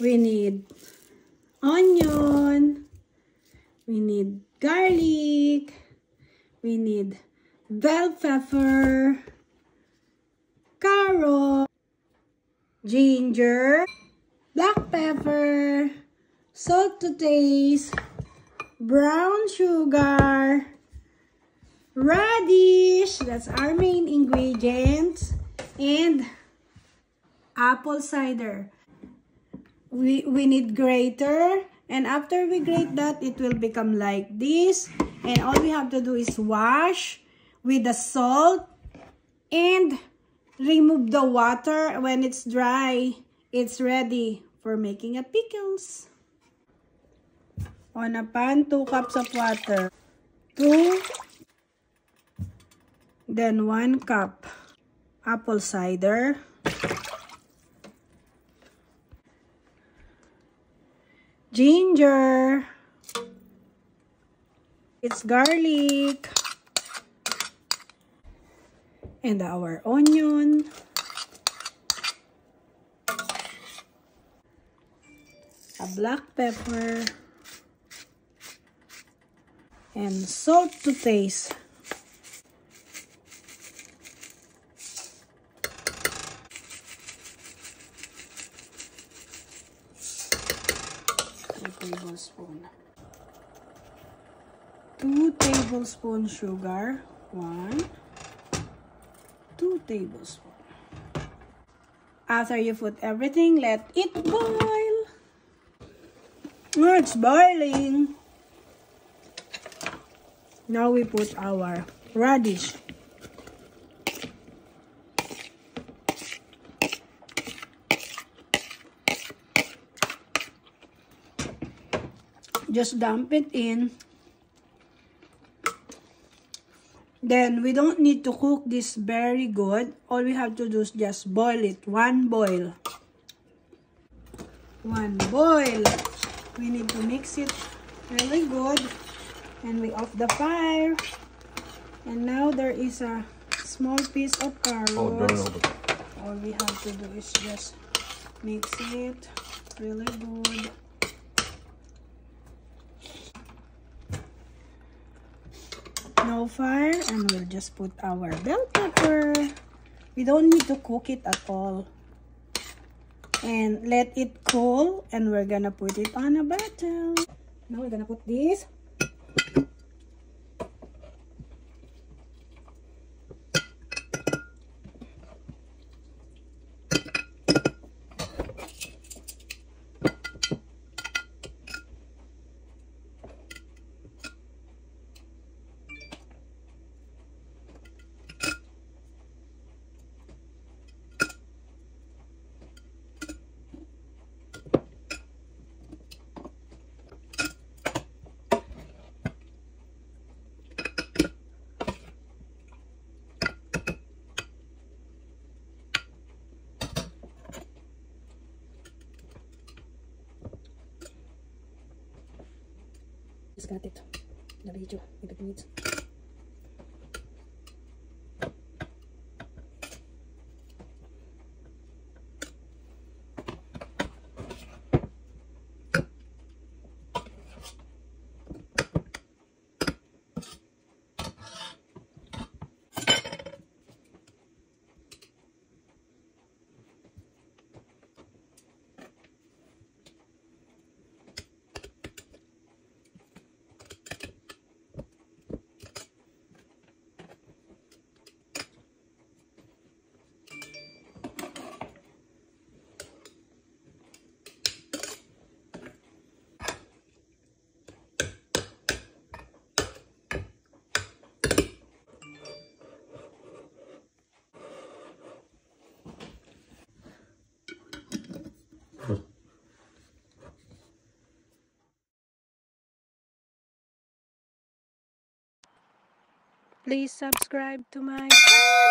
We need onion. We need garlic. We need bell pepper, carrot, ginger, black pepper, salt to taste, brown sugar, radish, that's our main ingredients, and apple cider. We, we need grater, and after we grate that, it will become like this. And all we have to do is wash with the salt and remove the water. When it's dry, it's ready for making a pickles. On a pan, 2 cups of water. 2 then 1 cup apple cider. Ginger. It's garlic. And our onion. A black pepper. And salt to taste. Tablespoon. 2 tablespoon sugar. 1. 2 tablespoon. After you put everything, let it boil. It's boiling. Now we put our radish. Just dump it in. Then we don't need to cook this very good. All we have to do is just boil it. One boil. One boil. We need to mix it really good. And we off the fire. And now there is a small piece of carrot. Oh, all we have to do is just mix it really good fire and we'll just put our bell pepper. We don't need to cook it at all. And let it cool and we're gonna put it on a bottle. Now we're gonna put this Just got it. The video if it needs. Please subscribe to my channel.